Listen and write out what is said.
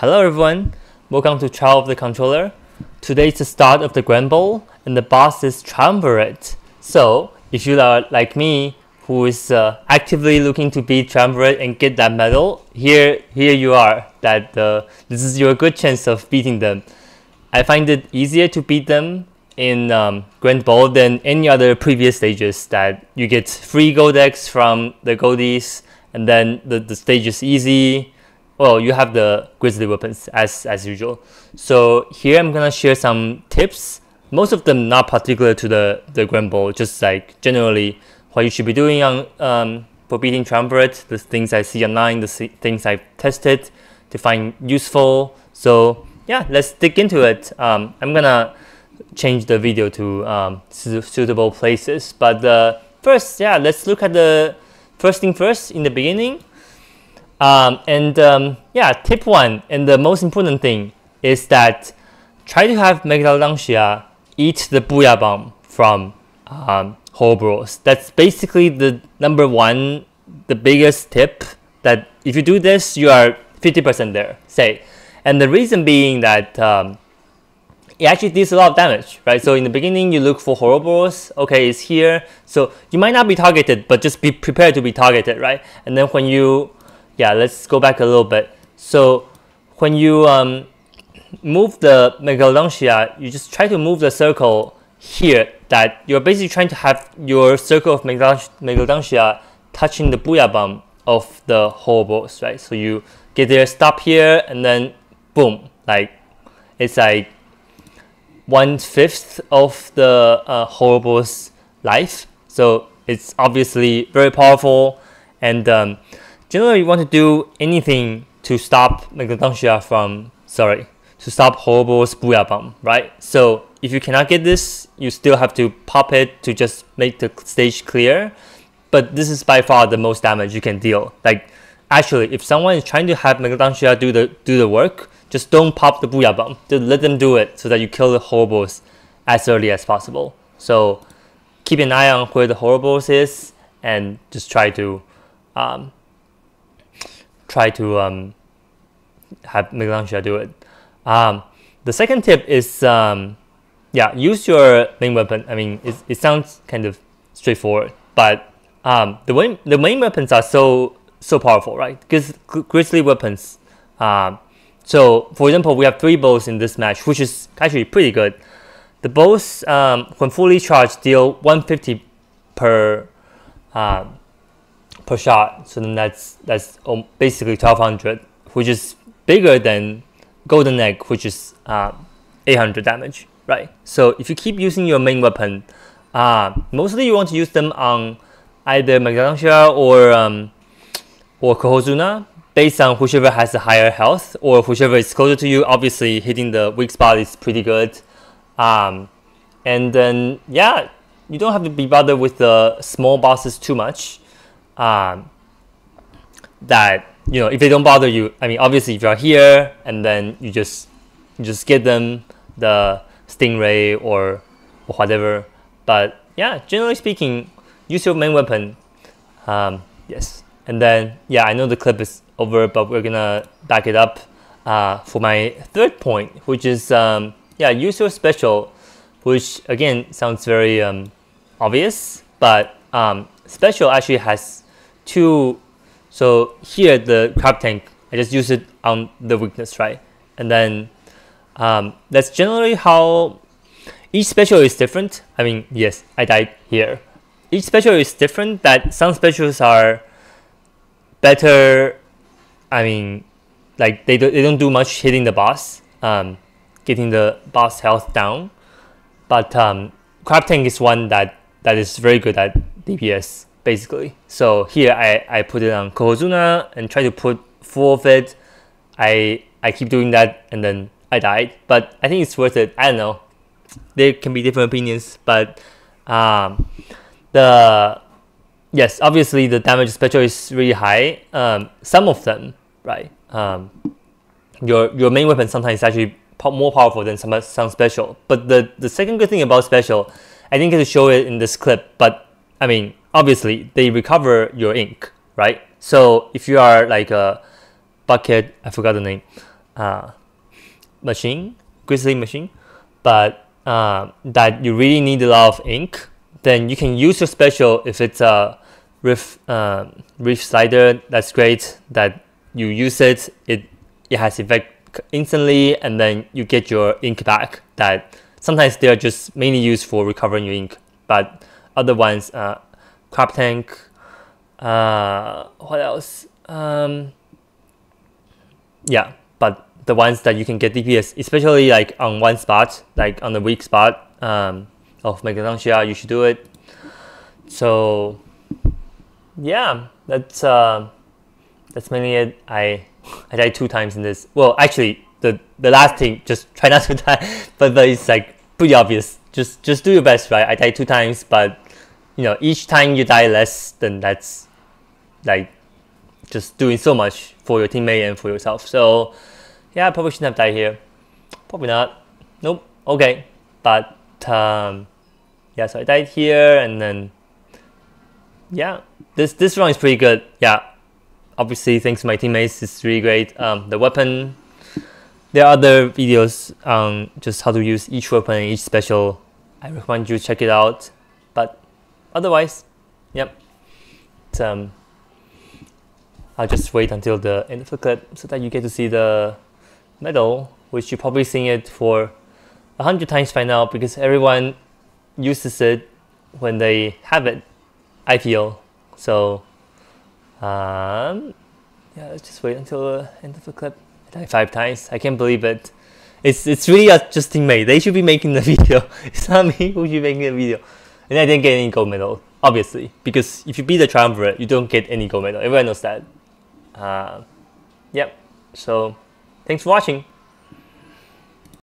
Hello everyone, welcome to Trial of the Controller. Today is the start of the Grand Bowl and the boss is Triumvirate. So, if you are like me, who is uh, actively looking to beat Triumvirate and get that medal, here here you are. That uh, this is your good chance of beating them. I find it easier to beat them in um, Grand Bowl than any other previous stages that you get free gold X from the goldies and then the, the stage is easy well, you have the grizzly weapons as, as usual. So here I'm gonna share some tips. Most of them not particular to the, the Grand Bowl, just like generally what you should be doing on um, for beating Triumvirate, the things I see online, the things I've tested to find useful. So yeah, let's dig into it. Um, I'm gonna change the video to um, su suitable places. But uh, first, yeah, let's look at the first thing first in the beginning. Um, and um, yeah, tip one, and the most important thing is that try to have Megalodontia eat the Booyah Bomb from um, Horrorboros. That's basically the number one, the biggest tip that if you do this, you are 50% there, say. And the reason being that um, it actually deals a lot of damage, right? So in the beginning, you look for Horrorboros, okay, it's here. So you might not be targeted, but just be prepared to be targeted, right? And then when you yeah, let's go back a little bit. So when you um, move the Megalodontia, you just try to move the circle here that you're basically trying to have your circle of Megalodontia touching the Booyah Bomb of the Horrorboros, right? So you get there, stop here, and then boom, like it's like one fifth of the uh, life. So it's obviously very powerful and um, generally you want to do anything to stop Megalodontia from, sorry, to stop Horrorboros Booyah Bomb, right? So if you cannot get this, you still have to pop it to just make the stage clear. But this is by far the most damage you can deal. Like, actually, if someone is trying to have Megalodontia do the, do the work, just don't pop the Booyah Bomb. Just let them do it so that you kill the Horrorboros as early as possible. So keep an eye on where the Horrorboros is and just try to um, try to um, have Megalodontia do it. Um, the second tip is, um, yeah, use your main weapon. I mean, it, it sounds kind of straightforward, but um, the main the main weapons are so so powerful, right? Because grizzly weapons. Um, so, for example, we have three bows in this match, which is actually pretty good. The bows, um, when fully charged, deal 150 per um, per shot. So then that's that's basically 1200, which is bigger than Golden Egg, which is uh, 800 damage, right? So if you keep using your main weapon, uh, mostly you want to use them on either Megalodontia or um, or Cohozuna, based on whichever has the higher health or whichever is closer to you. Obviously, hitting the weak spot is pretty good. Um, and then yeah, you don't have to be bothered with the small bosses too much um, that you know if they don't bother you i mean obviously if you're here and then you just you just get them the stingray or, or whatever. But yeah generally speaking use your main weapon. Um, yes. And then yeah i know the clip is over but we're gonna back it up uh, for my third point which is um, yeah use your special which again sounds very um, obvious but um, special actually has two, so here the crab tank, I just use it on the weakness, right? And then um, that's generally how each special is different. I mean, yes, I died here. Each special is different that some specials are better, I mean, like they, do, they don't do much hitting the boss, um, getting the boss health down. But um, Crab Tank is one that, that is very good at DPS basically. So here I, I put it on Cohozuna and try to put full of it. I, I keep doing that and then I died, but I think it's worth it. I don't know. There can be different opinions, but um, the yes, obviously the damage special is really high. Um, some of them, right? Um, your your main weapon sometimes actually more powerful than some some special. But the the second good thing about special, I didn't get to show it in this clip, but I mean obviously they recover your ink, right? So if you are like a bucket, I forgot the name, uh, machine, Grizzly machine, but uh, that you really need a lot of ink, then you can use your special if it's a riff uh, slider. That's great. That you use it, it it has effect instantly, and then you get your ink back. That sometimes they are just mainly used for recovering your ink, but other ones, uh, Crab Tank. Uh, what else? Um, yeah, but the ones that you can get DPS, especially like on one spot, like on the weak spot um, of Megadoncia, you should do it. So yeah, that's uh, that's mainly it. I I died two times in this. Well, actually, the the last thing, just try not to die, but, but it's like pretty obvious. Just just do your best, right? I died two times, but you know, each time you die less, then that's like just doing so much for your teammate and for yourself. So yeah, I probably shouldn't have died here. Probably not. Nope. Okay. But um, yeah, so I died here and then yeah, this this run is pretty good. Yeah, obviously thanks to my teammates, it's really great. Um, the weapon, there are other videos on just how to use each weapon and each special. I recommend you check it out. Otherwise, yep. Um, I'll just wait until the end of the clip so that you get to see the medal, which you're probably seeing it for a hundred times by now because everyone uses it when they have it, I feel. So, um, yeah, let's just wait until the end of the clip. Five times. I can't believe it. It's it's really a just teammate. They should be making the video. It's not me who should be making the video. And I didn't get any gold medal, obviously, because if you beat the triumvirate, you don't get any gold medal. Everyone knows that. Uh, yep. So, thanks for watching.